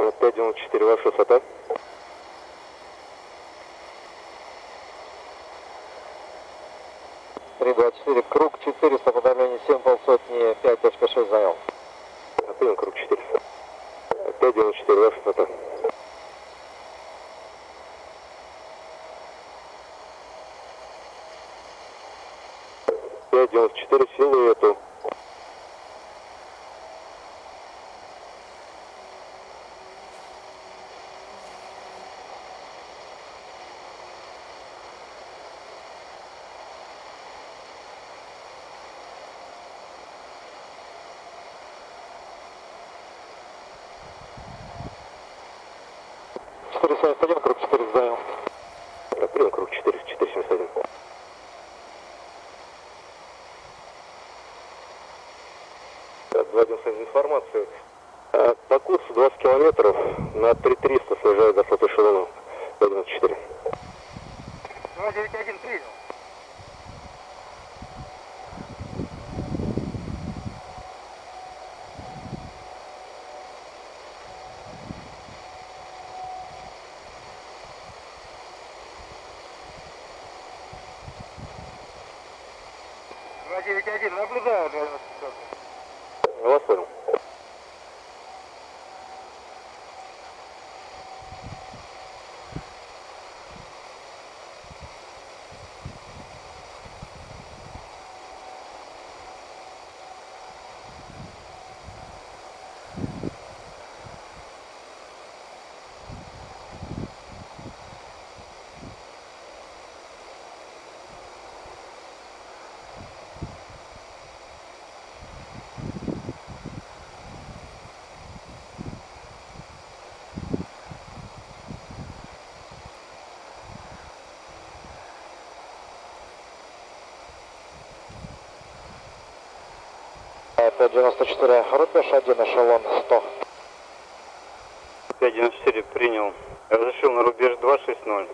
594, ваша высота. Три, два, четыре, круг четыре, соподавление семь, полсотни, пять, точка шесть, занял. Прием, круг четыре. Пять, девять, четыре, ваша высота. Пять, девяносто четыре, силу эту. 471, круг 4 занял. Прием, круг 4, 471. Владимир информацию. По курсу 20 километров на 3300 съезжаю до фото эшелона. 194. 291 принял. 594, рубеж 1, эшелон 100. 594, принял. Разрешил на рубеж 260.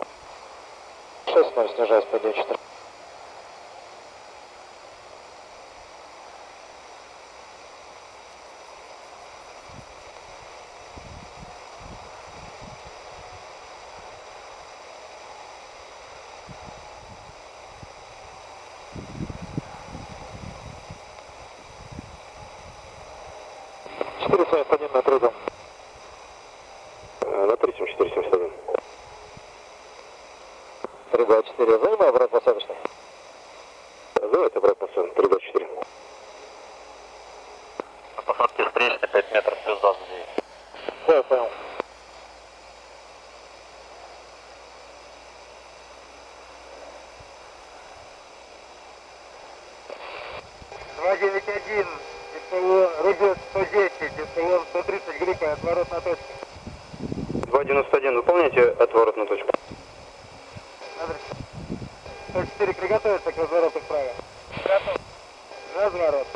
60, по 594. 37471. 324, займа, обратно посадочный. Займа, обратно посадочный, 324. На посадке встречный 5 метров, плюс 29. Все, я понял. Два девять один, эшелон, рубеж 110, эшелон 130, гриппа, отворот на точке. 291. Выполняйте отворот на точку. Адрес. 104 приготовиться к развороту вправо. Готов. Разворот.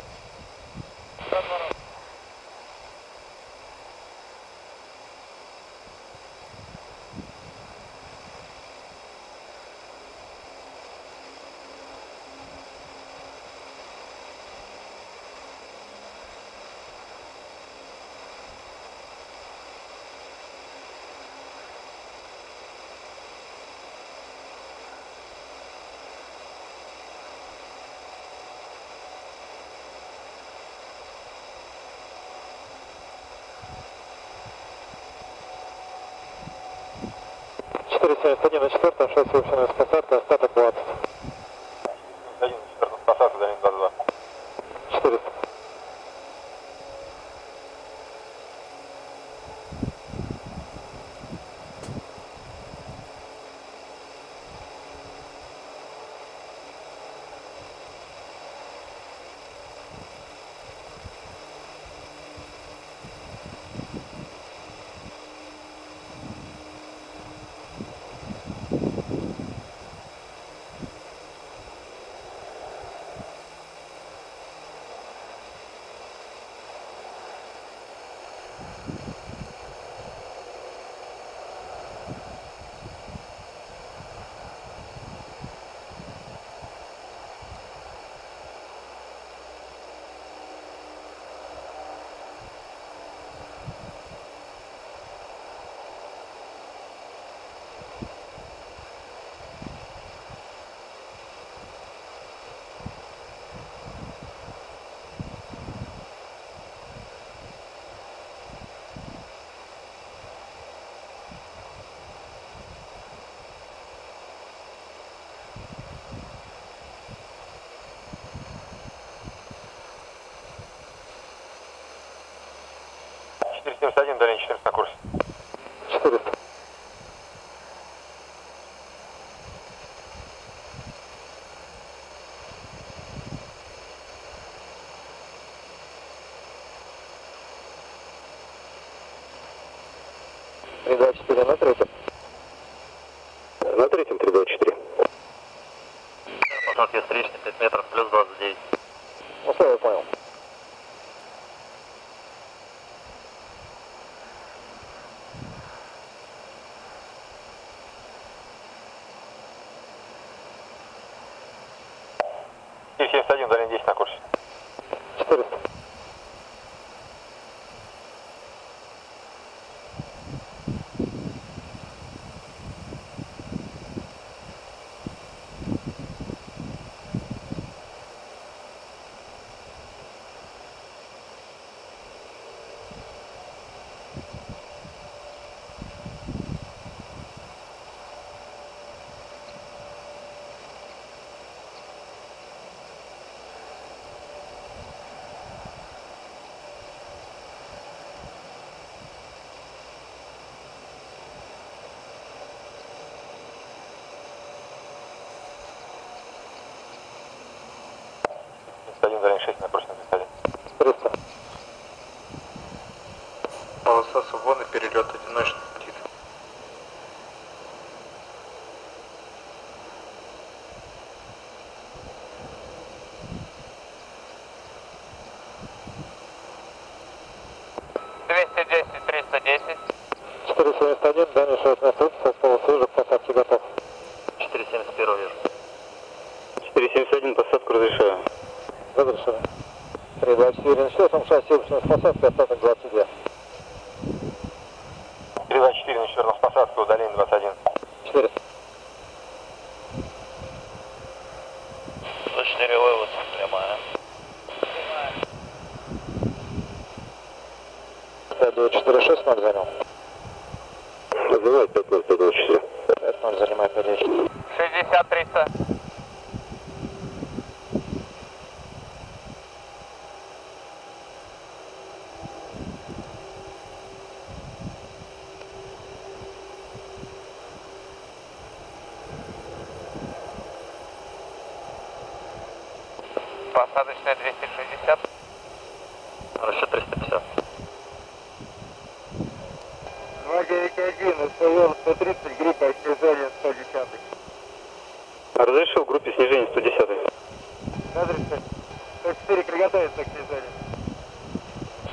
Четыре семьдесят один на четвертом, шесть совершена с посадкой, остаток 20. 471, удаление 14 на курсе. 400. Три, два, четыре на третьем. На третьем 324. Посадки встречный 5 метров, плюс 29. Условия понял. Киев 71, удаление 10 на курсе. 400. один удаление England Разрешено. 3, 2, 4 начнем, шасси общность посадки, остаток 22. 324 на 4 посадка, удаление 21. 400. 104 вывод, прямая. 5246 0 занял. Занимает 5024. 5-0 занимает передачу. Шестьдесят, триста. Посадочная 260. Расчет 350. 291, эскалон 130, группа снижения 110. Разрешил группе снижения 110. Разрешите. 104 приготовиться к снижению.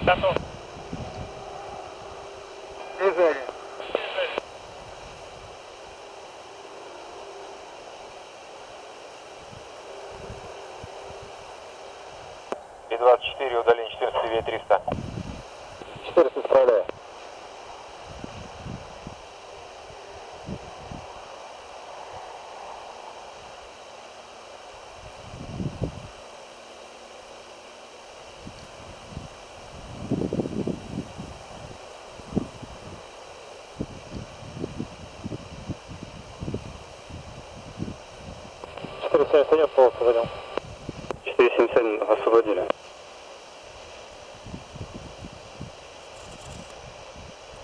Готов. 24, удаление 14, левее 300. 400 справляю. Четыре семьдесят один полосу занял. 471 освободили.